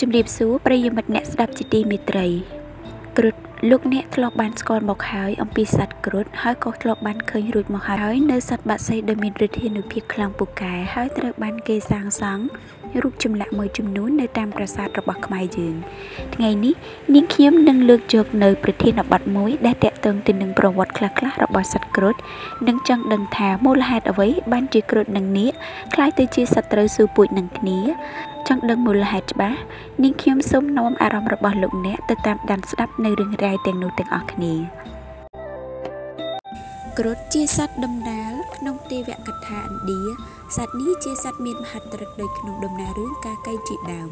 ជំរាបសួរប្រិយមិត្តអ្នកស្ដាប់ជាទីមេត្រីគ្រុឌលោកអ្នកធ្លាប់បានស្គាល់មកហើយអំពីសត្វគ្រុឌហើយក៏ធ្លាប់បានឃើញរួចមកហើយនៅសត្វបក្សីដែលមានឫទ្ធានុភាពខ្លាំងពូកែហើយត្រូវបានគេសាងសង់រូបចម្លាក់មួយចំនួននៅតាមប្រាសាទរបស់ខ្មែរយើងថ្ងៃនេះនាងខ្ញុំនឹងលើកយកនៅប្រធានបទមួយដែលតាក់ទងទៅនឹងប្រវត្តិខ្លះៗរបស់សត្វគ្រុឌនិងចង់ដឹងថាមូលហេតុអ្វីបានជាគ្រុឌនិងនាគคล้ายទៅជាសត្រូវស៊ូពួចនឹងគ្នា ចង់ដឹងមូលហេតុច្បាស់នាងខ្ញុំសូមនាំអារម្មណ៍របស់លោកអ្នកទៅតាមដានស្ដាប់នៅរឿងរ៉ាវទាំងនោះទាំងអស់គ្នាគ្រុឌជាសត្វដំណាលក្នុងទេវកថាឥណ្ឌាសត្វនេះជាសត្វមានមហិទ្ធិឫទ្ធិដោយក្នុងដំណើររឿងកាកៃជាដើម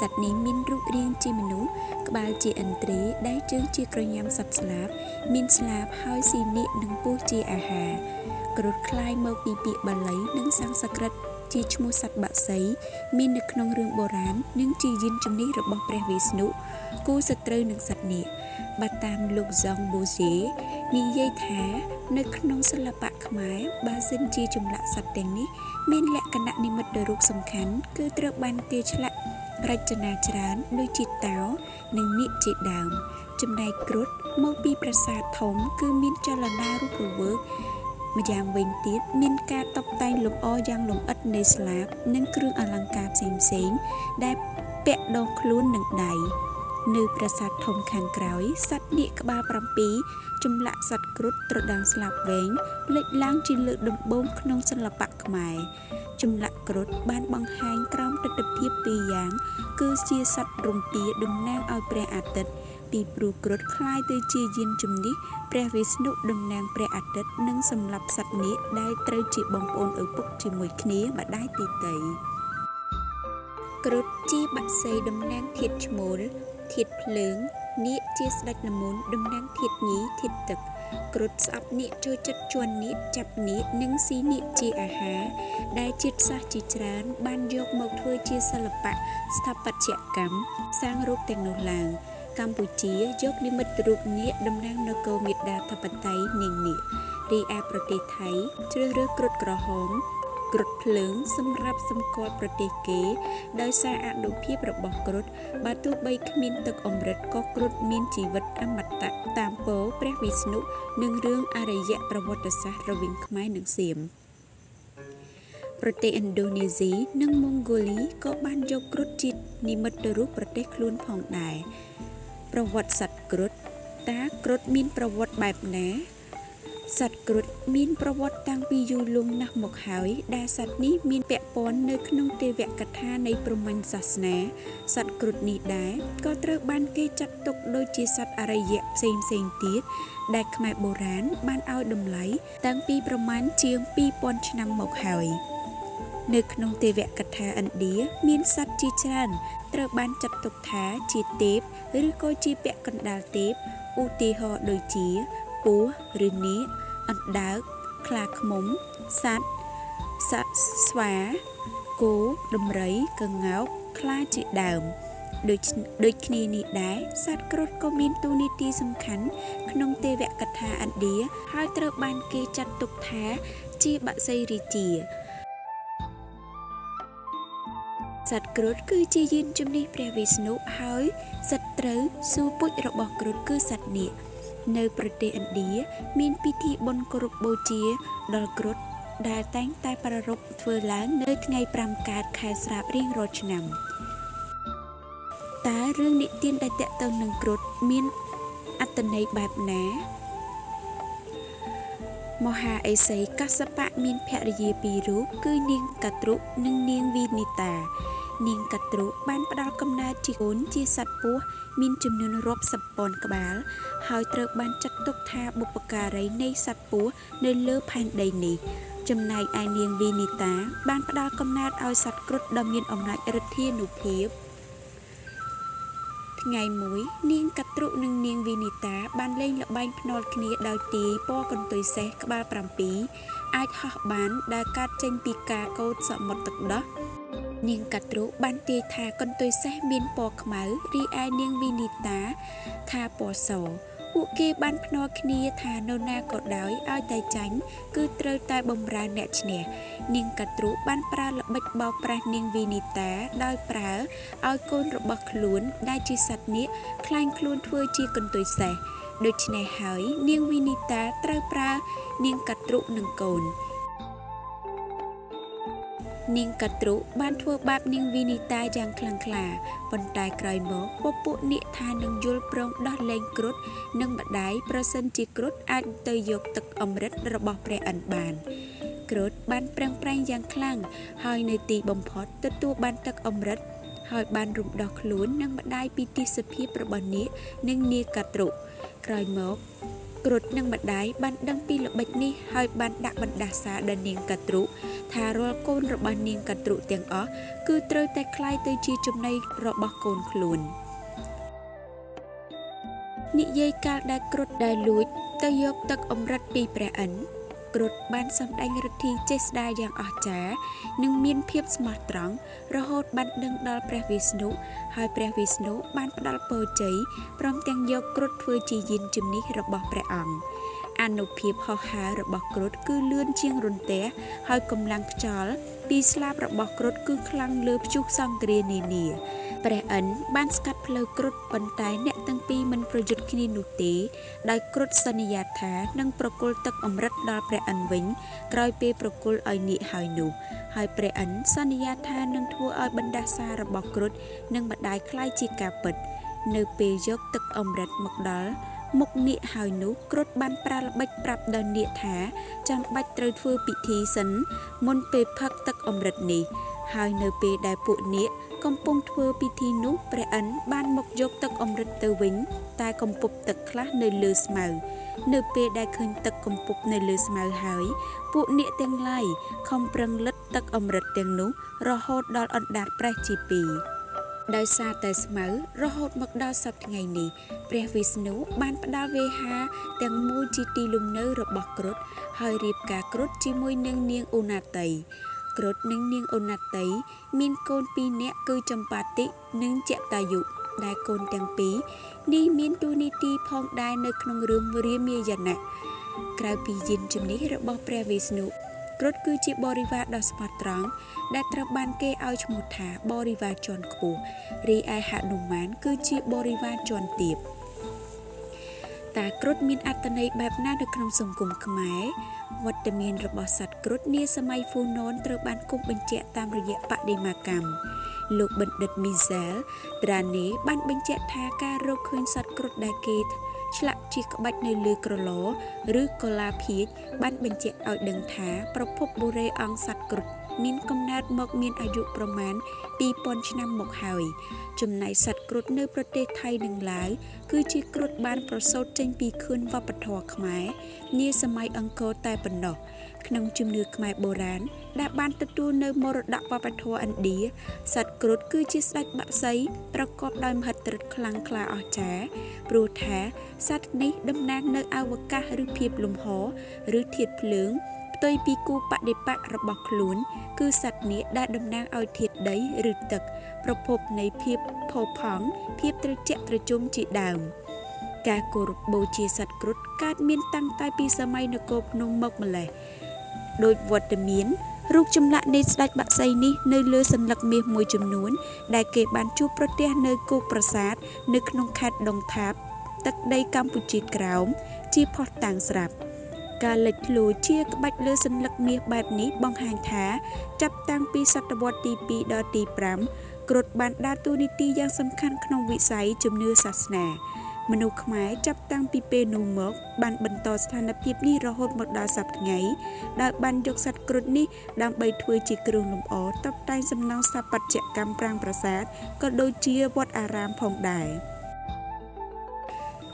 សត្វនេះមានរូបរាងជាមនុស្សក្បាលជាឥន្ទ្រីដៃជើងជាក្រញាំសត្វស្លាបមានស្លាបហើយស៊ីនាគនិងពស់ជាអាហារគ្រុឌคล้ายមកពីពាក្យបាលីនិងសំស្ក្រឹត ជាឈ្មោះសត្វបក្សី មាននៅក្នុងរឿងបុរាណនិងជាយានជំនិះរបស់ព្រះវិស្ណុគូសត្រូវនឹងសត្វនាគបើតាមលោកហ្សង់បូជេនិយាយថានៅក្នុងសិល្បៈខ្មែរបើសិនជាចម្លាក់សត្វទាំងនេះ មានលក្ខណៈនិមិត្តរូបសំខាន់គឺត្រូវបានគេឆ្លាក់រចនាច្រើនដូចជាតោនិងនាគជាដើមចំណែកគ្រុឌមកពីប្រាសាទធំ គឺមានចលនារស់រវើក ម្យ៉ាងវិញទៀតមានការតុបតែងលម្អយ៉ាងលម្អិតនៃស្លាប និងគ្រឿងអលង្ការផ្សេងៗដែលពាក់ដងខ្លួននិងដៃ នៅប្រាសាទធំខាងក្រោយសត្វនាគក្បាល7ចម្លាក់សត្វគ្រុឌត្រដាងស្លាបវែងលេចឡើងជាលើកដំបូងក្នុងសិល្បៈខ្មែរចម្លាក់គ្រុឌបានបង្ហាញក្រោមទិដ្ឋភាពពីរយ៉ាង គឺជាសត្វរំពាតំណាងឲ្យព្រះអាទិត្យពីព្រោះគ្រុឌคล้ายទៅជាយានជំនិះព្រះវិស្ណុតំណាងព្រះអាទិត្យនិងសម្រាប់សត្វនាគដែលត្រូវជាបងប្អូនឪពុកជាមួយគ្នាម្ដាយទីតីគ្រុឌជាបក្សីតំណាងធាតុឈ្មោល ធាតុភ្លើងនាគជាស្ដេចល្មុនតំណាងធាតុញីធាតុទឹកគ្រុឌស្អប់នាគចូលចិត្តជន់នាគចាប់នាគនិងស៊ីនាគជាអាហារដែលជាតិសាសន៍ជាច្រើន បានយកមកធ្វើជាសិល្បៈស្ថាបត្យកម្មសាងរូបទាំងនោះឡើងកម្ពុជាយកនិមិត្តរូបនាគតំណាងនគរមេដាធិបតីនាងនាគរីឯប្រទេសថៃជ្រើសរើសគ្រុឌក្រហម គ្រុឌភ្លើងសម្រាប់សម្គាល់ប្រទេសគេ ដោយសារអនុភាពរបស់គ្រុឌបើទោះបីគ្មានទឹកអម្រឹតក៏គ្រុឌមានជីវិតអមតៈតាមពោព្រះវិស្ណុនិងរឿងអរិយប្រវត្តិសាស្ត្ររវាងខ្មែរនិងសៀមប្រទេសឥណ្ឌូនេស៊ីនិងម៉ុងហ្គូលីក៏បានយកគ្រុឌជានិមិត្តរូបប្រទេសខ្លួនផងដែរប្រវត្តិសត្វគ្រុឌតើគ្រុឌមានប្រវត្តិបែបណា សត្វគ្រុឌមានប្រវត្តិតាំងពីយូរលង់ណាស់មកហើយ ដែលសត្វនេះមានពាក់ព័ន្ធនៅក្នុងទេវកថានៃព្រហ្មញ្ញសាសនាសត្វគ្រុឌនេះដែរក៏ត្រូវបានគេចាត់ទុកដូចជាសត្វអរិយៈផ្សេងផ្សេងទៀតដែលខ្មែរបុរាណបានឲ្យតម្លៃតាំងពីប្រមាណជាង2000ឆ្នាំមកហើយនៅក្នុងទេវកថាឥណ្ឌាមានសត្វជាច្រើនត្រូវបានចាត់ទុកថាជាទេពឬក៏ជាពាក់កណ្ដាលទេពឧទាហរណ៍ដូចជាពស់ឬនាគ អណ្ដើកខ្លាឃ្មុំសត្វសត្វស្វាគោដំរីកង្កោកខ្លាជាដើមដូចដូចគ្នានេះដែរសត្វគ្រុឌក៏មានតួនាទីសំខាន់ក្នុងទេវកថាឥណ្ឌាហើយត្រូវបានគេចាត់ទុកថាជាបក្សីរាជាសត្វគ្រុឌគឺជាយានជំនិះព្រះវិស្ណុហើយសត្រូវសួរពុជរបស់គ្រុឌគឺសត្វនាគ នៅប្រទេសឥណ្ឌាមានពិធីបុណ្យគោរពបូជាដល់គ្រុឌដែលតែងតែប្រារព្ធធ្វើឡើងនៅថ្ងៃ5កើតខែស្រាប់រៀងរាល់ឆ្នាំតើរឿងនិទានដែលតាក់ទងនឹងគ្រុឌមានអត្ថន័យបែបណា មហាអេសីកសបៈមានភរិយាពីររូបគឺនាងកត្រុនិងនាងវីនីតា នាងកត្រុបានផ្ដល់កំណើតជាកូនជាសត្វពស់មានចំនួនរាប់សិបពាន់ក្បាល ហើយត្រូវបានចាត់ទុកថាបុព្វការីនៃសត្វពស់នៅលើផែនដីនេះចំណែកឯនាងវីនីតា បានផ្ដល់កំណើតឲ្យសត្វគ្រុឌដ៏មានអំណាចឫទ្ធានុភាពថ្ងៃមួយនាងកត្រុនិងនាងវីនីតា បានលេងល្បែងភ្នាល់គ្នាដោយទាយពណ៌កន្ទុយសេះក្បាល7អាចហោះបានដែលកាត់ចេញពីការកោតសមុទ្រទឹកដោះ នាងកត្រុបានទាយថាកន្ទុយសេះមានពណ៌ខ្មៅរីឯនាងវីនីតាថាពណ៌សពពួកគេបានភ្នាល់គ្នាថានរណាក៏ដោយឲ្យតែចាញ់គឺត្រូវតែបំរើអ្នកឈ្នះនាងកត្រុបានប្រើល្បិចបោកប្រាស់នាងវីនីតាដោយប្រើឲ្យកូនរបស់ខ្លួនដែលជាសត្វនាគខ្លាញ់ខ្លួនធ្វើជាកន្ទុយសេះដូច្នេះហើយនាងវីនីតាត្រូវប្រើនាងកត្រុនិងកូន នាងកត្រុបានធ្វើបាបនាងវីនីតាយ៉ាងខ្លាំងក្លាប៉ុន្តែក្រោយមកពពួកនាគថានឹងយល់ព្រមដោះលែងគ្រុឌនិងម្ដាយប្រសិនជាគ្រុឌអាចទៅយកទឹកអមរិតរបស់ព្រះឥន្ទបានគ្រុឌបានប្រឹងប្រែងយ៉ាងខ្លាំងហើយនៅទីបំផុតទទួលបានទឹកអមរិតហើយបានរំដោះខ្លួននិងម្ដាយពីទីសភាពរបស់នាគនិងនាគកត្រុក្រោយមក គ្រុឌនិងម្ដាយបានដឹងពីល្បិចនេះហើយបានដាក់បណ្ដាសាដល់នាងកត្រុថារាល់កូនរបស់នាងកត្រុទាំងអស់គឺត្រូវតែคล้ายទៅជាចំណីរបស់កូនខ្លួននិយាយកាលដែលគ្រុឌដែលលួចទៅយកទឹកអមរិតពីព្រះឥន្ទ គ្រុឌបានសម្ដែងឫទ្ធិចេស្តាយ៉ាងអស្ចារ្យនិងមានភាពស្មោះត្រង់រហូតបានដឹងដល់ព្រះវិស្ណុហើយព្រះវិស្ណុបានផ្ដល់ពរជ័យព្រមទាំងយកគ្រុឌធ្វើជាយានជំនិះរបស់ព្រះអង្គអនុភាពហោះហើររបស់គ្រុឌគឺលឿនជាងរន្ទះហើយកម្លាំងខ្យល់ពីស្លាបរបស់គ្រុឌគឺខ្លាំងលើព្យុះសង្គ្រានានា ព្រះឥន្ទបានស្កាត់ផ្លូវគ្រុឌប៉ុន្តែអ្នកទាំងពីរមិនប្រយុទ្ធគ្នានោះទេដោយគ្រុឌសន្យាថានឹងប្រគល់ទឹកអមរិតដល់ព្រះឥន្ទវិញក្រោយពេលប្រគល់ឲ្យនាគហើយនោះហើយព្រះឥន្ទសន្យាថានឹងធ្វើឲ្យបណ្ដាសារបស់គ្រុឌនិងម្ដាយคล้ายជាការពិត នៅពេលយកទឹកអមរិតមកដល់មុខនាគហើយនោះគ្រុឌបានប្រាល្បិចប្រាប់ដល់នាគថាចាំបាច់ត្រូវធ្វើពិធីសិនមុនពេលផឹកទឹកអមរិតនេះហើយនៅពេលដែលពួកនាគ កំពុងធ្វើពិធីនោះព្រះឥន្ទបានមកយកទឹកអមរិតទៅវិញ តែកំពប់ទឹកខ្លះនៅលើស្មៅនៅពេលដែលឃើញទឹកកំពប់នៅលើស្មៅហើយ ពួកនាគទាំងឡាយខំប្រឹងលិតទឹកអមរិតទាំងនោះរហូតដល់អណ្ដាតប្រេះជាពីរដោយសារតែស្មៅរហូតមកដល់សប្តាហ៍ថ្ងៃនេះព្រះវិស្ណុបានផ្ដល់វេហាទាំងមូលជាទីលំនៅរបស់គ្រុឌហើយរៀបការគ្រុឌជាមួយនឹងនាងអូណាតី គ្រុឌនិងនាងអូណាតី មានកូនពីរនាក់គឺចម្ប៉ាតិនិងចតាយុដែលកូនទាំងពីរនេះមានតួនាទីផងដែរនៅក្នុងរឿងរាមាយណៈក្រៅពីយានជំនិះរបស់ព្រះវិស្ណុគ្រុឌគឺជាបរិវារដ៏ស្មោះត្រង់ដែលត្រូវបានគេឲ្យឈ្មោះថាបរិវារជាន់ខ្ពស់រីឯហនុមានគឺជាបរិវារជាន់ទាប តើគ្រុឌមានអត្តន័យបែបណានៅក្នុងសង្គមខ្មែរវត្តមានរបស់សត្វគ្រុឌនាសម័យហ្វូណនត្រូវបានគប់បញ្ជាក់តាមរយៈបដិមាកម្មលោកបណ្ឌិតមីសែលត្រាណេបានបញ្ជាក់ថាការរកឃើញសត្វគ្រុឌដែលគេឆ្លាក់ជាក្បាច់នៅលើក្រឡឬកលាភាជបានបញ្ជាក់ឲ្យដឹងថាប្រភពបុរេអង្គសត្វគ្រុឌ មានកំណើតមកមានអាយុប្រមាណ2000ឆ្នាំមកហើយ ចំណែកសត្វគ្រុឌនៅប្រទេសថៃនិងឡាវគឺជាគ្រុឌបានប្រសូតចេញពីខឿនវប្បធម៌ខ្មែរនាសម័យអង្គរតែប៉ុណ្ណោះក្នុងជំនឿខ្មែរបុរាណដែលបានទទួលនៅមរតកវប្បធម៌ឥណ្ឌាសត្វគ្រុឌគឺជាស្ដេចបក្សីប្រកបដោយមហិទ្ធិឫទ្ធិខ្លាំងក្លាអស្ចារ្យព្រោះថាសត្វនេះតំណាងនៅអវកាសឬភាពលំហ ឬធាតុភ្លើង ផ្ទុយពីគូបដិបត្តិរបស់ខ្លួន គឺសត្វនាគដែលតំណាងឲ្យធាតុដីឬទឹក ប្រភពនៃភាពផូរផង់ភាពត្រជាក់ត្រជុំជាដើមការគោរពបូជាសត្វគ្រុឌកើតមានតាំងតែពីសម័យនគរភ្នំមកម្លេះដោយវត្តមានរូបចម្លាក់នៃស្ដេចបក្សីនេះនៅលើសន្លឹកមាសមួយចំនួន ដែលគេបានជួបប្រទះនៅគោកប្រាសាទនៅក្នុងខេត្តដុងថាបទឹកដីកម្ពុជាក្រោមជាផុសតាំងស្រាប់ ការលេចធ្លោជាក្បាច់លើសញ្ញាមាសបែបនេះបង្ហាញថា ចាប់តាំងពីសតវត្សទី2ដល់ទី5គ្រុឌបានដើរតួនាទីយ៉ាងសំខាន់ក្នុងវិស័យជំនឿសាសនាមនុស្សខ្មែរចាប់តាំងពីពេលនោះមកបានបន្តស្ថានភាពនេះរហូតមកដល់សប្តាហ៍ថ្ងៃដោយបានយកសត្វគ្រុឌនេះដើម្បីធ្វើជាគ្រឿងលម្អតុបតែងសំណង់ស្ថាបត្យកម្មប្រាង្គប្រាសាទក៏ដូចជាវត្តអារាមផងដែរ។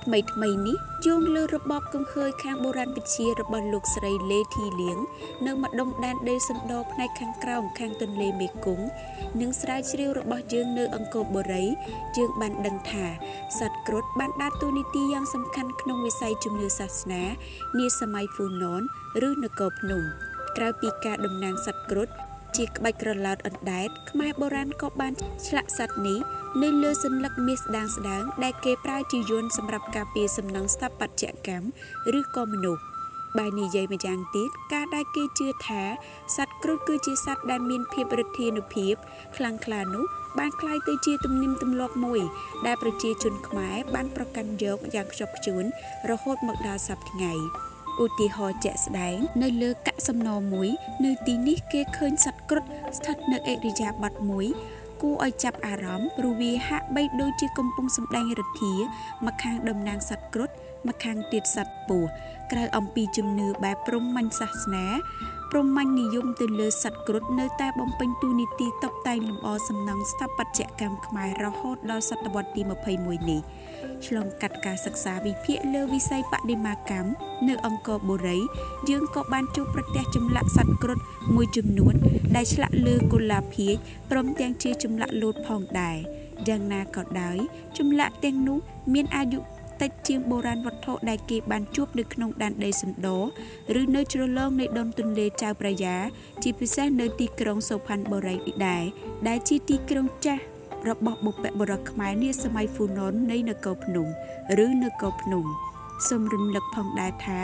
ថ្មីថ្មីនេះយោងលើរបបកំហើយខាងបុរាណវិទ្យារបស់លោកស្រីលេធីលៀងនៅម្ដុំដែនដីសណ្ដោផ្នែកខាងក្រោមខាងទន្លេមេគង្គនិងស្រាវជ្រាវរបស់យើងនៅអង្គរបុរីយើងបានដឹងថាសត្វគ្រុឌបានដើរតួនាទីយ៉ាងសំខាន់ក្នុងវិស័យជំនឿសាសនានាសម័យហ្វូណនឬនគរភ្នំក្រៅពីការតំណាងសត្វគ្រុឌ ជាក្បាច់ក្រឡោតអណ្ដែតខ្មែរបុរាណក៏បានឆ្លាក់សត្វនេះនៅលើសញ្ញលឹកមាសស្ដាងស្ដាង ដែលគេប្រើជាយន្តសម្រាប់ការពារសំណង់ស្ថាបត្យកម្មឬក៏មនុស្សបែរនិយាយម្យ៉ាងទៀតការដែលគេជឿថាសត្វគ្រុឌគឺជាសត្វដែលមានភាពរិទ្ធានុភាពខ្លាំងក្លានោះបានក្លាយទៅជាទំនៀមទម្លាប់មួយ ដែលប្រជាជនខ្មែរបានប្រកាន់យកយ៉ាងខ្ជាប់ខ្ជួនរហូតមកដល់សព្វថ្ងៃ។ ឧទាហរណ៍ជាក់ស្ដែង នៅលើកាក់សំណមួយ នៅទីនេះគេឃើញសត្វគ្រុឌស្ថិតនៅអេរិយាបថមួយ គួរឲ្យចាប់អារម្មណ៍ព្រោះវាហាក់បីដូចជាកំពុងសម្ដែងឫទ្ធាមកខាងតំណាងសត្វគ្រុឌមកខាងទៀតសត្វពស់ក្រៅអំពីជំនឿបែបព្រហ្មញ្ញសាសនា ព្រហ្មញ្ញនិយមទៅលើសត្វគ្រុឌនៅតែបំពេញតួនាទីតុបតែងលម្អសំណង់ស្ថាបត្យកម្មខ្មែររហូតដល់សតវត្សទី21នេះឆ្លងកាត់ការសិក្សាវិភាគលើវិស័យបដិមាកម្មនៅអង្គរបុរីយើងក៏បានជួបប្រទះចម្លាក់សត្វគ្រុឌមួយចំនួន ដែលឆ្លាក់លើកុលាភាជព្រមទាំងជាចម្លាក់លោតផងដែរយ៉ាងណាក៏ដោយចម្លាក់ទាំងនោះមានអាយុ តិចជាងបុរាណវត្ថុដែលគេបានជួបនៅក្នុងដែនដីសណ្ដោឬនៅជ្រលងនៃដុំទន្លេចៅប្រយ៉ាជាពិសេសនៅទីក្រុងសូផាន់បុរីដែរដែលជាទីក្រុងចាស់របស់បុព្វបុរសខ្មែរនាសម័យហ្វូណននៃនគរភ្នំ ឬនគរភ្នំ សូមរំលឹកផងដែរថា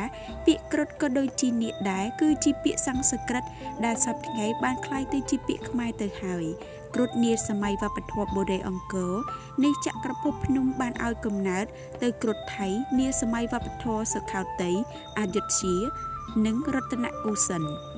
ពាក្យគ្រុឌក៏ដូចជានាគដែរគឺជាពាក្យសំស្ក្រឹតដែលសប្តាហ៍ថ្ងៃបានคล้ายទៅជាពាក្យខ្មែរទៅហើយគ្រុឌនាសម័យវប្បធម៌បុរេអង្គរនៃចក្រភពភ្នំបានឲ្យកំណើតទៅគ្រុឌថៃនាសម័យវប្បធម៌សុខោតីអយុធ្យានិងរតនគូសិន។